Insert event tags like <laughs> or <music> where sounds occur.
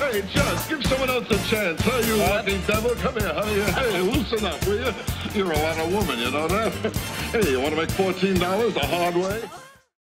Hey, just give someone else a chance, Hey, you walking devil? Come here, honey. Hey, loosen up, will you? You're a lot of woman, you know that? <laughs> Hey, you want to make $14 the hard way?